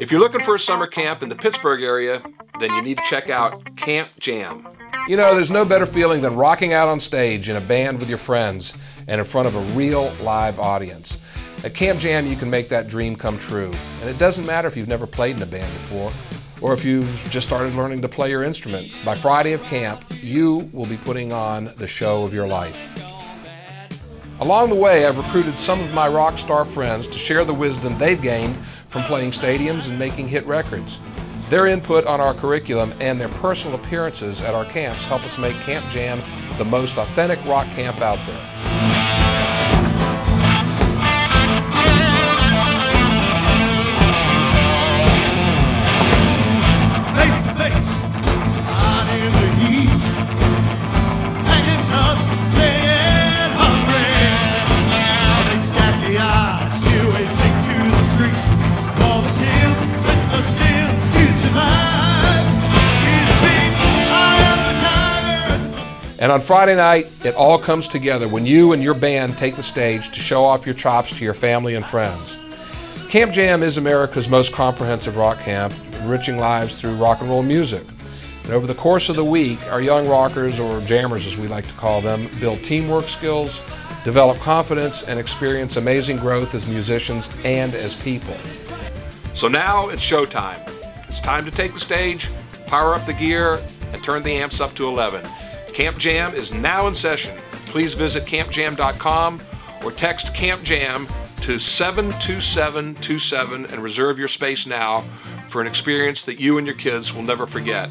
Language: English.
If you're looking for a summer camp in the Pittsburgh area, then you need to check out Camp Jam. You know, there's no better feeling than rocking out on stage in a band with your friends and in front of a real live audience. At Camp Jam, you can make that dream come true. And it doesn't matter if you've never played in a band before or if you've just started learning to play your instrument. By Friday of camp, you will be putting on the show of your life. Along the way, I've recruited some of my rock star friends to share the wisdom they've gained from playing stadiums and making hit records. Their input on our curriculum and their personal appearances at our camps help us make Camp Jam the most authentic rock camp out there. And on Friday night, it all comes together when you and your band take the stage to show off your chops to your family and friends. Camp Jam is America's most comprehensive rock camp, enriching lives through rock and roll music. And over the course of the week, our young rockers, or jammers as we like to call them, build teamwork skills, develop confidence, and experience amazing growth as musicians and as people. So now it's showtime. It's time to take the stage, power up the gear, and turn the amps up to 11. Camp Jam is now in session. Please visit campjam.com or text Camp Jam to 72727 and reserve your space now for an experience that you and your kids will never forget.